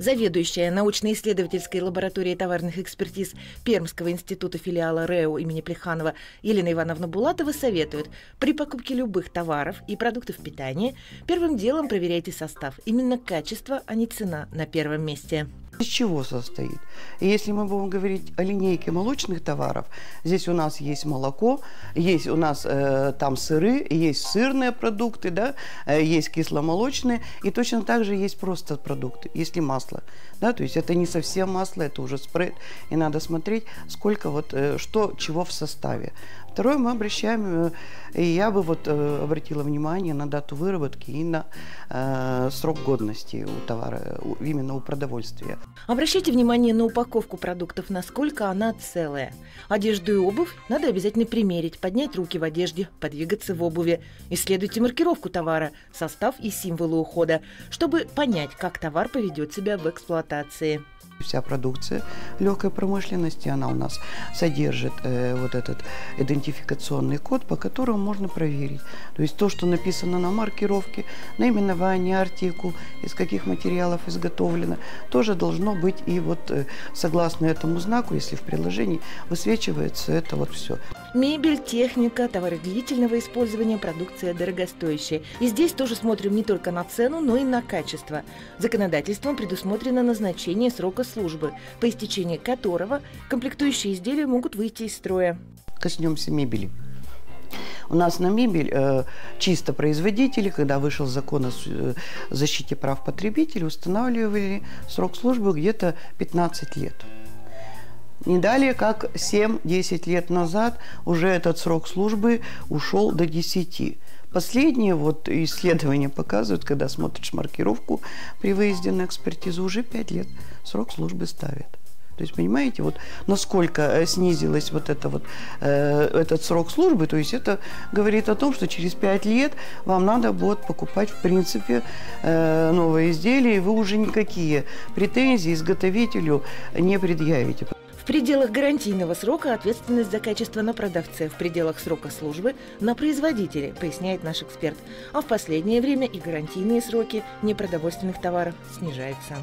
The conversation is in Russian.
Заведующая научно-исследовательской лабораторией товарных экспертиз Пермского института филиала РЭО имени Плеханова Елена Ивановна Булатова советует при покупке любых товаров и продуктов питания первым делом проверяйте состав. Именно качество, а не цена на первом месте из чего состоит. И если мы будем говорить о линейке молочных товаров, здесь у нас есть молоко, есть у нас э, там сыры, есть сырные продукты, да, э, есть кисломолочные, и точно так же есть просто продукты, если масло. Да, то есть это не совсем масло, это уже спред, и надо смотреть, сколько вот, э, что, чего в составе. Второе, мы обращаем, э, и я бы вот э, обратила внимание на дату выработки и на э, срок годности у товара, именно у продовольствия. Обращайте внимание на упаковку продуктов, насколько она целая. Одежду и обувь надо обязательно примерить, поднять руки в одежде, подвигаться в обуви. Исследуйте маркировку товара, состав и символы ухода, чтобы понять, как товар поведет себя в эксплуатации. Вся продукция легкой промышленности, она у нас содержит э, вот этот идентификационный код, по которому можно проверить. То есть то, что написано на маркировке, наименование, артикул, из каких материалов изготовлено, тоже должно быть и вот э, согласно этому знаку, если в приложении высвечивается это вот все. Мебель, техника, товары длительного использования, продукция дорогостоящая. И здесь тоже смотрим не только на цену, но и на качество. Законодательством предусмотрено назначение срока службы, по истечении которого комплектующие изделия могут выйти из строя. Коснемся мебели. У нас на мебель э, чисто производители, когда вышел закон о э, защите прав потребителей, устанавливали срок службы где-то 15 лет. Не далее, как 7-10 лет назад уже этот срок службы ушел до 10. Последние вот исследования показывают, когда смотришь маркировку при выезде на экспертизу, уже 5 лет срок службы ставят. То есть, понимаете, вот насколько э, снизилась вот это вот, э, этот срок службы, то есть это говорит о том, что через 5 лет вам надо будет покупать, в принципе, э, новые изделия, и вы уже никакие претензии изготовителю не предъявите. В пределах гарантийного срока ответственность за качество на продавце, в пределах срока службы на производителе, поясняет наш эксперт. А в последнее время и гарантийные сроки непродовольственных товаров снижаются.